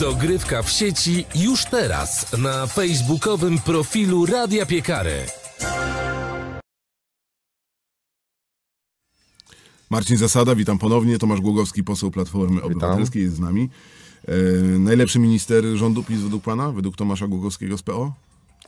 Dogrywka w sieci już teraz na facebookowym profilu Radia Piekary. Marcin Zasada, witam ponownie. Tomasz Głogowski, poseł Platformy Obywatelskiej jest z nami. E, najlepszy minister rządu PiS według pana, według Tomasza Głogowskiego z PO?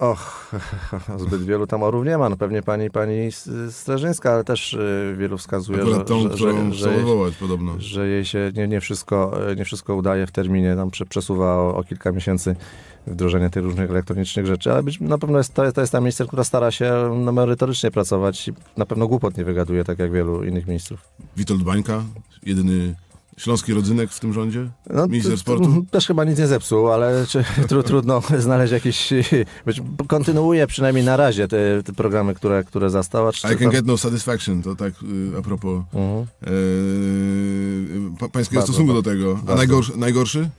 Och, zbyt wielu tamorów nie ma. No pewnie pani, pani Strażyńska, ale też y, wielu wskazuje, że, tą, że, że, odwołać podobno. że jej się nie, nie, wszystko, nie wszystko udaje w terminie, tam prze- przesuwa o, o kilka miesięcy wdrożenie tych różnych elektronicznych rzeczy, ale być, na pewno jest, to, jest, to jest ta minister, która stara się no, merytorycznie pracować i na pewno głupot nie wygaduje, tak jak wielu innych ministrów. Witold Bańka, jedyny śląski rodzynek w tym rządzie? No, Minister sportu? Też chyba nic nie zepsuł, ale czy, tru, trudno znaleźć jakieś... Być, kontynuuje przynajmniej na razie te, te programy, które, które zastał. a czy I can get no satisfaction, to tak y, a propos Mhm. e, pa, pańskiego Bardzo, stosunku do tego. A najgorszy? najgorszy?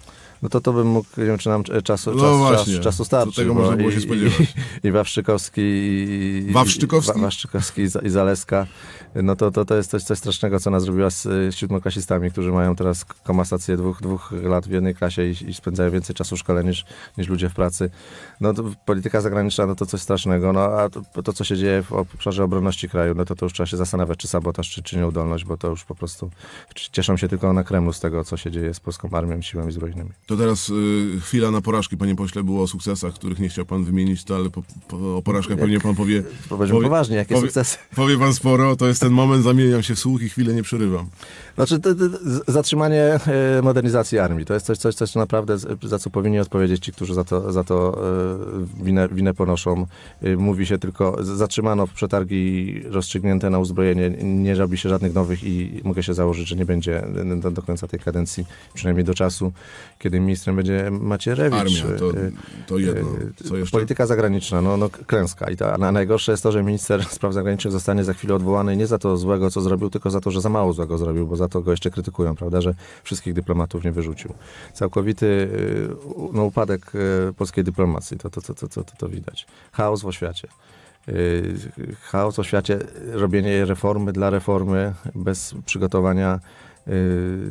No to to bym mógł, nie wiem, czy nam czasu, czas, No właśnie, czas, czasu starczy. tego można było i- się spodziewać. I, i Wawrzykowski, i, i- Wawrzykowski? Wa- Wawrzykowski i, Za- i Zaleska. No to, to, to jest coś, coś strasznego, co ona zrobiła z y, siódmoklasistami, którzy mają teraz komasację dwóch, dwóch lat w jednej klasie i, i spędzają więcej czasu w szkole niż, niż ludzie w pracy. No to polityka zagraniczna, no to coś strasznego. No a to, to co się dzieje w obszarze obronności kraju, no to, to już trzeba się zastanawiać, czy sabotaż, czy, czy nieudolność, bo to już po prostu cieszą się tylko na Kremlu z tego, co się dzieje z polską armią i siłami zbrojnymi. To teraz y, chwila na porażki, panie pośle, było o sukcesach, których nie chciał pan wymienić, to ale po, po, o porażkach pewnie pan powie, Powiedzmy Powie- poważnie, jakie powie- sukcesy. powie pan sporo, to jest ten moment, zamieniam się w słuch i chwilę nie przerywam. Znaczy, z- zatrzymanie e, modernizacji armii to jest coś, coś, coś naprawdę, z- za co powinni odpowiedzieć ci, którzy za to, za to e, winę, winę ponoszą. E, Mówi się tylko, zatrzymano przetargi rozstrzygnięte na uzbrojenie, nie robi się żadnych nowych i mogę się założyć, że nie będzie do, do końca tej kadencji, przynajmniej do czasu, kiedy ministrem będzie Macierewicz. Armia, to, to jedno. Co jeszcze? Polityka zagraniczna, no, no klęska. I ta, a najgorsze jest to, że minister spraw zagranicznych zostanie za chwilę odwołany nie za to złego, co zrobił, tylko za to, że za mało złego zrobił, bo za to go jeszcze krytykują, prawda, że wszystkich dyplomatów nie wyrzucił. Całkowity y, no, upadek y, polskiej dyplomacji, to, to, to, to, to, to, to widać. Chaos w oświacie. Y, Chaos w oświacie, robienie reformy dla reformy bez przygotowania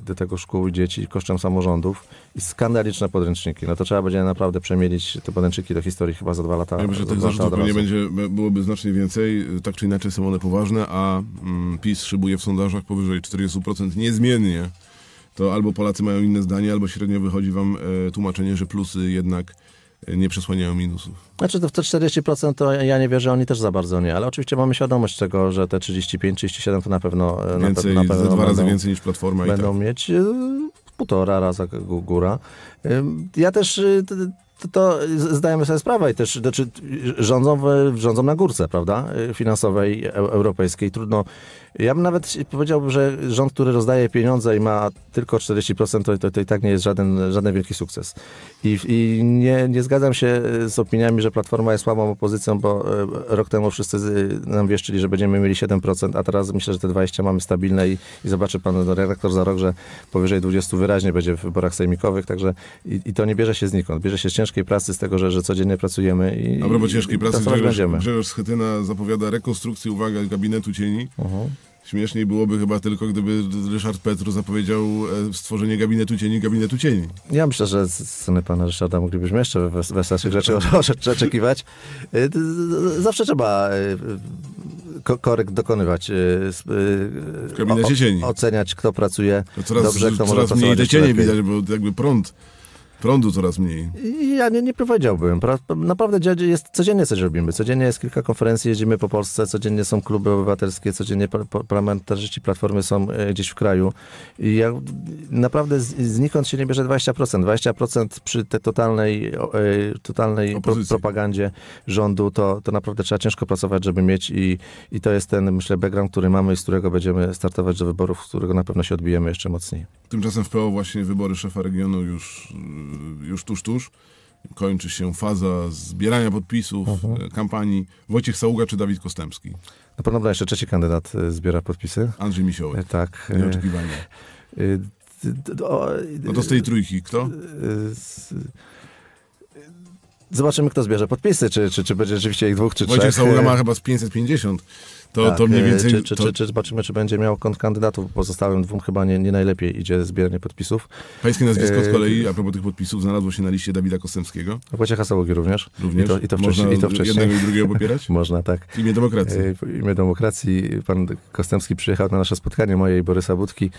do tego szkół dzieci kosztem samorządów i skandaliczne podręczniki. No to trzeba będzie naprawdę przemielić te podręczniki do historii chyba za dwa lata. Ja myślę, że tych zarzutów pewnie będzie, byłoby znacznie więcej. Tak czy inaczej są one poważne, a mm, PiS szybuje w sondażach powyżej 40% niezmiennie. To albo Polacy mają inne zdanie, albo średnio wychodzi wam e, tłumaczenie, że plusy jednak nie przesłaniają minusów. Znaczy to w te 40% to ja nie wierzę, oni też za bardzo nie, ale oczywiście mamy świadomość tego, że te 35-37 to na pewno, na, Więcej, pe- na pewno dwa razy będą, więcej niż Platforma i tak. będą mieć y, półtora raza góra. Ja też y, to, to zdajemy sobie sprawę i też znaczy, rządzą, rządzą na górce, prawda, finansowej, e- europejskiej. Trudno, ja bym nawet powiedział, że rząd, który rozdaje pieniądze i ma tylko 40%, to, to, to i tak nie jest żaden, żaden wielki sukces. I, i nie, nie zgadzam się z opiniami, że Platforma jest słabą opozycją, bo e, rok temu wszyscy nam wieszczyli, że będziemy mieli 7%, a teraz myślę, że te 20 mamy stabilne i, i zobaczy pan redaktor za rok, że powyżej 20 wyraźnie będzie w wyborach sejmikowych, także i, i to nie bierze się znikąd. Bierze się z ciężkiej pracy, z tego, że, że codziennie pracujemy i A propos ciężkiej pracy, Grzegorz. Grzegorz Schetyna zapowiada rekonstrukcję, uwaga, gabinetu cieni. Mhm. Śmieszniej byłoby chyba tylko, gdyby Ryszard Petru zapowiedział e, stworzenie gabinetu cieni, gabinetu cieni. Ja myślę, że z strony pana Ryszarda moglibyśmy jeszcze wes- weselszych rzeczy oczekiwać. D- Zawsze trzeba y, ko- korekt dokonywać. W gabinecie cieni. Oceniać, kto pracuje To coraz, dobrze, kto może coraz mniej pracować te cienie widać, bo jakby prąd, prądu coraz mniej. Ja nie, nie powiedziałbym. Pra- Naprawdę jest, codziennie coś robimy. Codziennie jest kilka konferencji, jeździmy po Polsce, codziennie są kluby obywatelskie, codziennie par- par- parlamentarzyści Platformy są e, gdzieś w kraju. I ja, naprawdę znikąd się nie bierze 20%. 20% przy tej totalnej, e, totalnej pro, propagandzie rządu, to, to naprawdę trzeba ciężko pracować, żeby mieć i, i to jest ten, myślę, background, który mamy i z którego będziemy startować do wyborów, z którego na pewno się odbijemy jeszcze mocniej. Tymczasem w PO właśnie wybory szefa regionu już, już tuż, tuż. Kończy się faza zbierania podpisów, Mhm. e, kampanii. Wojciech Saługa czy Dawid Kostemski? No podobno jeszcze trzeci kandydat e, zbiera podpisy. Andrzej Misiołek. E, Tak. Nieoczekiwanie. No to z tej trójki kto? Zobaczymy, kto zbierze podpisy, czy, czy, czy będzie rzeczywiście ich dwóch, czy Wojciech trzech. Saługa ma chyba z 550. To, Tak, to mniej e, więcej... Czy, czy, to, czy, czy zobaczymy, czy będzie miał kontrkandydatów? Pozostałym dwóm chyba nie, nie najlepiej idzie zbieranie podpisów. Pańskie nazwisko z e, kolei, a propos tych podpisów, znalazło się na liście Dawida Kostępskiego. Wojciecha Sałogi również. Również. I to, i to Można wcześniej. I to wcześniej. jednego i drugiego popierać? Można, tak. Imię demokracji. E, W imię demokracji pan Kostemski przyjechał na nasze spotkanie moje i Borysa Budki,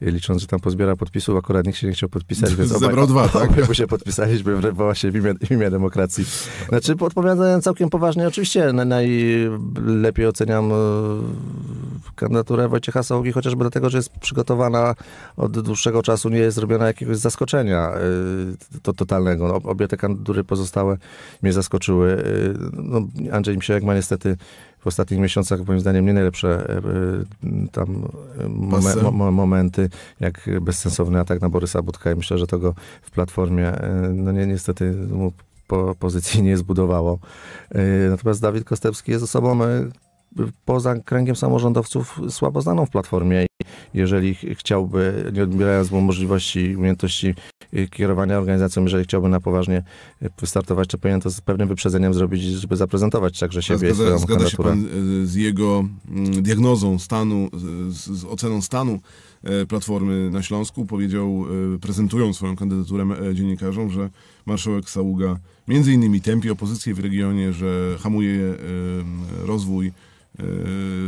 licząc, że tam pozbiera podpisów. Akurat nikt się nie chciał podpisać, więc Zebrał dwa, tak? obaj się podpisaliśmy w- właśnie w imię, w imię demokracji. Znaczy, odpowiadając całkiem poważnie, oczywiście na- najlepiej oceniam kandydaturę Wojciecha Saługi, chociażby dlatego, że jest przygotowana od dłuższego czasu, nie jest zrobiona jakiegoś zaskoczenia e, to, totalnego. Obie te kandydatury pozostałe mnie zaskoczyły. E, No, Andrzej Misiałek ma niestety w ostatnich miesiącach, moim zdaniem, nie najlepsze e, tam momenty, jak bezsensowny atak na Borysa Budka i myślę, że to go w Platformie, no nie, niestety mu po, pozycji nie zbudowało. Natomiast Dawid Kostewski jest osobą poza kręgiem samorządowców słabo znaną w Platformie i jeżeli ch- chciałby, nie odbierając mu możliwości i umiejętności e, kierowania organizacją, jeżeli chciałby na poważnie e, wystartować, to powinien to z pewnym wyprzedzeniem zrobić, żeby zaprezentować także siebie i Zgadza, swoją zgadza się pan e, z jego mm, diagnozą stanu, z, z oceną stanu Platformy na Śląsku. Powiedział, prezentując swoją kandydaturę dziennikarzom, że marszałek Saługa między innymi tępi opozycję w regionie, że hamuje rozwój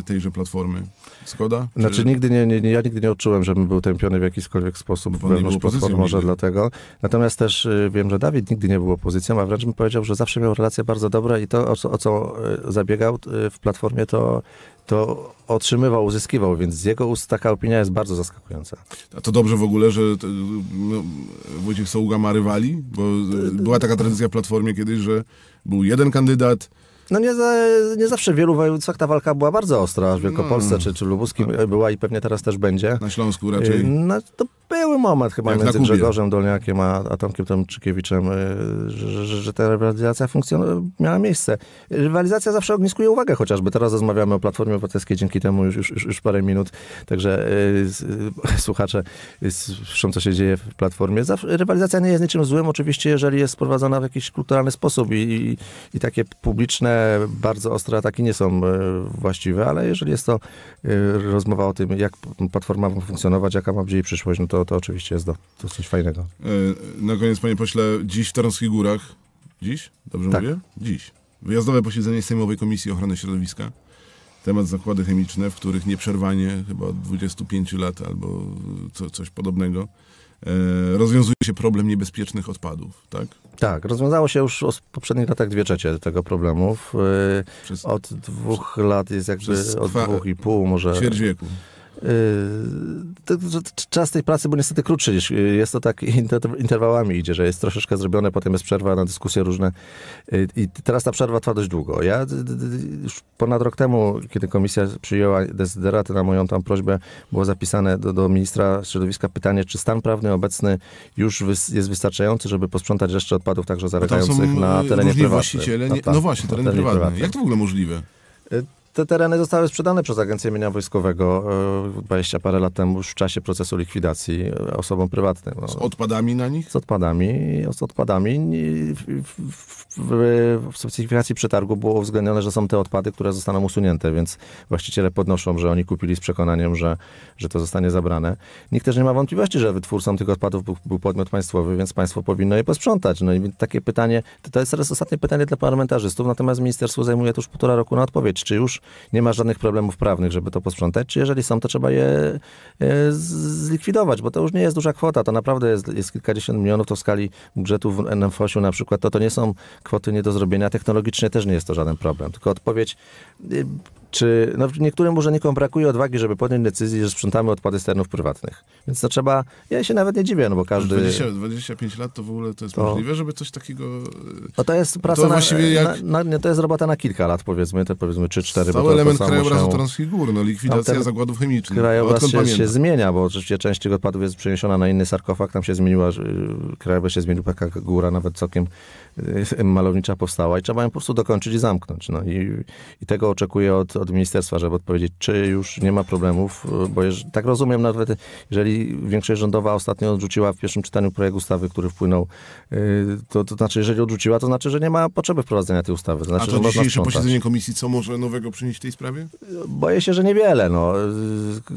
tejże Platformy. Zgoda? Czy- Znaczy nigdy nie, nie, ja nigdy nie odczułem, żebym był tępiony w jakikolwiek sposób Bo wewnątrz Platformy, może nigdy. dlatego. Natomiast też y, wiem, że Dawid nigdy nie był opozycją, a wręcz bym powiedział, że zawsze miał relacje bardzo dobre i to, o co, o co y, zabiegał y, w Platformie, to, to otrzymywał, uzyskiwał, więc z jego ust taka opinia jest bardzo zaskakująca. A to dobrze w ogóle, że no, Wojciech Saługa ma rywali? Bo e, była taka tradycja w Platformie kiedyś, że był jeden kandydat, No nie, za, nie zawsze w wielu województwach ta walka była bardzo ostra, w Wielkopolsce No. czy, czy Lubuskim była i pewnie teraz też będzie. na Śląsku Y, raczej. No, to był moment chyba Jak między. Grzegorzem Dolniakiem a, a Tomkiem Tomczykiewiczem, y, że, że, że ta rywalizacja funkcjon- miała miejsce. Rywalizacja zawsze ogniskuje uwagę, chociażby teraz rozmawiamy o Platformie Obywatelskiej dzięki temu już, już, już, parę minut, także y, y, słuchacze y, słyszą, co się dzieje w Platformie. Zawsze, rywalizacja nie jest niczym złym, oczywiście, jeżeli jest prowadzona w jakiś kulturalny sposób i, i, i takie publiczne, bardzo ostre ataki nie są y, właściwe, ale jeżeli jest to y, rozmowa o tym, jak Platforma ma funkcjonować, jaka ma być jej przyszłość, no to, to oczywiście jest do, to coś fajnego. E, Na koniec, panie pośle, dziś w Tarnowskich Górach, dziś? Dobrze Tak. mówię? Dziś. Wyjazdowe posiedzenie Sejmowej Komisji Ochrony Środowiska. Temat zakłady chemiczne, w których nieprzerwanie, chyba od 25 lat albo co, coś podobnego, e, rozwiązuje się problem niebezpiecznych odpadów, tak? Tak, rozwiązało się już w poprzednich latach dwie trzecie tego problemów. Przez Od dwóch lat jest jakby, od dwóch i pół może... ćwierć wieku. Yy, czas tej pracy był niestety krótszy. niż- yy, Jest to tak inter- interwałami idzie, że jest troszeczkę zrobione, potem jest przerwa na dyskusje różne. Yy, I teraz ta przerwa trwa dość długo. Ja już ponad rok temu, kiedy komisja przyjęła dezyderaty na moją tam prośbę, było zapisane do, do ministra środowiska pytanie, czy stan prawny obecny już jest wystarczający, żeby posprzątać resztę odpadów także zalegających na e, terenie prywatnym. tak, no właśnie, terenie prywatnym. Jak to w ogóle możliwe? Te tereny zostały sprzedane przez Agencję Mienia Wojskowego e, 20 parę lat temu, już w czasie procesu likwidacji e, osobom prywatnym. No. Z odpadami na nich? Z odpadami, z odpadami. W, w, w, w specyfikacji przetargu było uwzględnione, że są te odpady, które zostaną usunięte, więc właściciele podnoszą, że oni kupili z przekonaniem, że, że to zostanie zabrane. Nikt też nie ma wątpliwości, że wytwórcą tych odpadów był, był podmiot państwowy, więc państwo powinno je posprzątać. No i takie pytanie, to, to jest teraz ostatnie pytanie dla parlamentarzystów, natomiast ministerstwo zajmuje to już półtora roku na odpowiedź. Czy już nie ma żadnych problemów prawnych, żeby to posprzątać, czy jeżeli są, to trzeba je e, zlikwidować, bo to już nie jest duża kwota, to naprawdę jest, jest kilkadziesiąt milionów, to w skali budżetu w NFOŚ-u na przykład, to to nie są kwoty nie do zrobienia, technologicznie też nie jest to żaden problem, tylko odpowiedź, y, czy no, niektórym urzędnikom brakuje odwagi, żeby podjąć decyzję, że sprzątamy odpady z terenów prywatnych, więc to trzeba, ja się nawet nie dziwię, no bo każdy... 20, 25 lat to w ogóle to jest To- możliwe, żeby coś takiego... No to jest praca To na, jak- na, na, to jest robota na kilka lat, powiedzmy, to powiedzmy 3-4, bo Cały to, element to krajobrazu się... Gór, no likwidacja Tamten zakładów chemicznych. Krajobraz się, się zmienia, bo oczywiście część tych odpadów jest przeniesiona na inny sarkofag, tam się zmieniła, y, krajobraz się zmienił, taka góra nawet całkiem y, malownicza powstała i trzeba ją po prostu dokończyć i zamknąć. No i, i tego oczekuję od, od ministerstwa, żeby odpowiedzieć, czy już nie ma problemów, y, bo jeż, tak rozumiem, nawet jeżeli większość rządowa ostatnio odrzuciła w pierwszym czytaniu projekt ustawy, który wpłynął, y, to, to znaczy, jeżeli odrzuciła, to znaczy, że nie ma potrzeby wprowadzenia tej ustawy. To znaczy, A że to można dzisiejsze sprzątać. posiedzenie komisji co może nowego przynieść w tej sprawie? Boję się, że niewiele. No.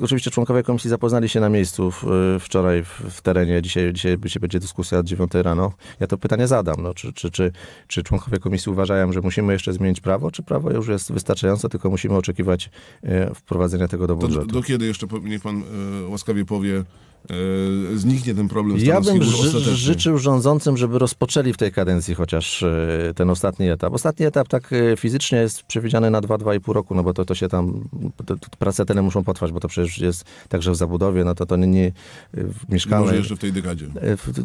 Oczywiście członkowie komisji zapoznali się na miejscu w, wczoraj w, w terenie. Dzisiaj, dzisiaj będzie- będzie dyskusja od 9 rano. Ja to pytanie zadam. No, czy, czy, czy, czy członkowie komisji uważają, że musimy jeszcze zmienić prawo, czy prawo już jest wystarczające, tylko musimy oczekiwać y, wprowadzenia tego do To do, budżetu? do kiedy jeszcze, niech pan e, łaskawie powie, e, zniknie ten problem Ja bym ży- życzył rządzącym, żeby rozpoczęli w tej kadencji chociaż e, ten ostatni etap. Ostatni etap tak e, fizycznie jest przewidziany na 2-2,5 roku, no bo to, to się tam, to, to prace tyle muszą potrwać, bo to przecież jest także w zabudowie, no to to nie, nie w mieszkaniu. Może jeszcze w tej dekadzie.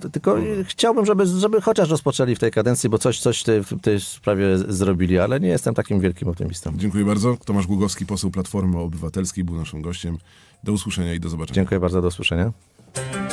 E, Tylko e, chciałbym, żeby, żeby chociaż rozpoczęli w tej kadencji, bo coś, coś te- w tej sprawie zrobili, ale nie jestem takim wielkim optymistą. Dziękuję bardzo. Tomasz Głogowski, poseł Platformy Obywatelskiej, był naszym gościem. Do usłyszenia i do zobaczenia. Dziękuję bardzo, do usłyszenia. Thank you.